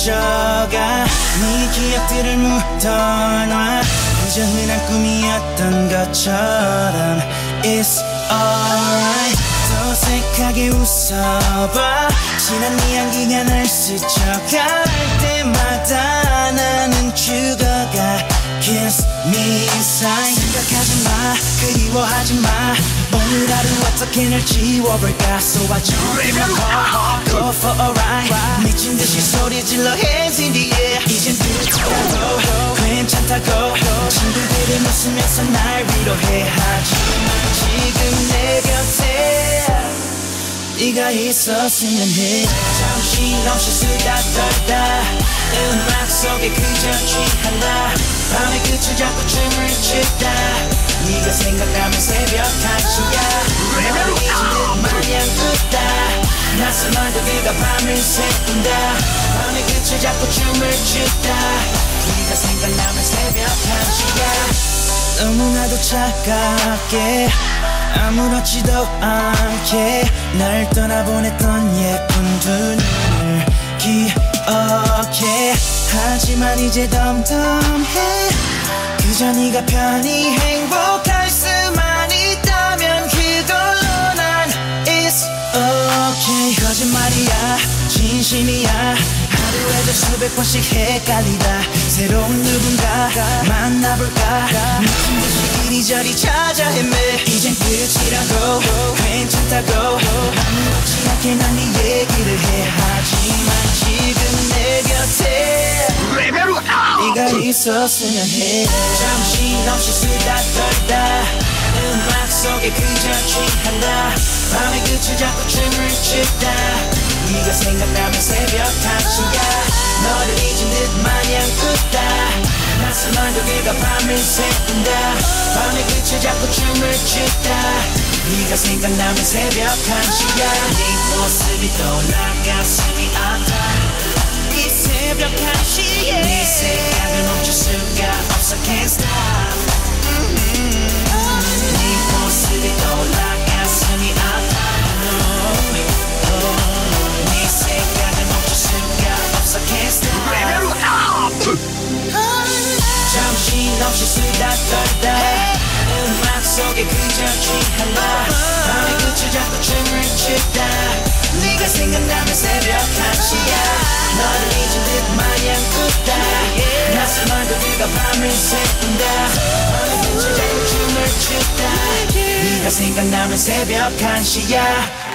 스쳐가. 네 기억들을 묻어놔. 그저 흔한 꿈이었던 것처럼 It's alright. 어색하게 웃어봐. 지난 네 향기가 날 스쳐갈 때마다 나는 죽어가. Kiss me sign 생각하지 마. 그리워하지 마. 오늘 하루 어떻게 날 지워볼까? So I jump in my car Go for a ride 미친 듯이 소리 질러 hands in the air 이젠 늦다고 괜찮다고 친구들이 웃으면서 날 위로해. 하지만 지금 내 곁에 네가 있었으면 해. 정신없이 수다 떨다 음악 속에 그저 취한다. 밤의 끝을 잡고 춤을 추다. 네가 생각나면 새벽 1시야. 널 잊은 듯 마냥 웃다 낯선 얼굴들과 밤을 새운다. 밤의 끝을 잡고 춤을 추다. 네가 생각나면 새벽 1시야 너무나도 차갑게 아무렇지도 않게 날 떠나보냈던 예쁜 두 눈을 기억해. 하지만 이제 덤덤해. 그저 네가 편히 행복할 말이야. 진심이야. 하루에도 수백 번씩 헷갈리다. 새로운 누군가 만나볼까? 미친 듯이 이리저리 찾아 헤매. 이젠 끝이라고 괜찮다고 아무렇지 않게 난네 얘기를 해. 하지만 지금 내 곁에 네가 있었으면 해. 정신없이 수다 떨다. 음악 속에 그저 취한다. 밤의 끝을 잡고 춤을 추다 네가 생각나면 새벽 1시야 너를 잊은 듯 마냥 웃다. 낯선 얼굴들과 밤을 새운다. 밤의 끝을 잡고 춤을 추다. 네가 생각나면 새벽 1시야 네 모습이 떠올라 가슴 정신없이 수다 떨다. 음악 속에 그저 취한다. 밤의 끝을 잡고 춤을 추다. 네가 생각나면 새벽 1시야. 너를 잊은 듯 마냥 웃다. 낯선 얼굴들과 밤을 새운다. 밤의 끝을 잡고 춤을 추다. 네가 생각나면 새벽 1시야